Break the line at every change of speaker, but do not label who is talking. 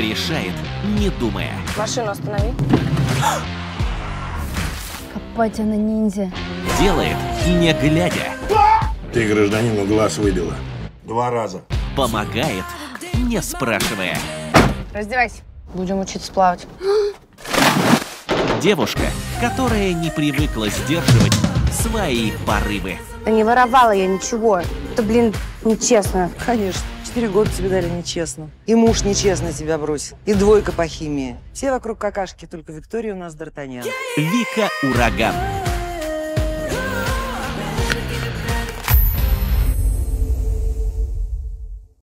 решает, не думая.
Машину останови.
Копать она ниндзя.
Делает, не глядя.
Ты гражданину глаз выбила. Два раза.
Помогает, не спрашивая.
Раздевайся. Будем учиться плавать.
Девушка, которая не привыкла сдерживать свои порывы.
Да не воровала я ничего. Это, блин, нечестно.
Конечно. Четыре года тебе дали нечестно. И муж нечестно тебя бросил. И двойка по химии. Все вокруг какашки, только Виктория у нас Д'Артаньян.
Вика Ураган.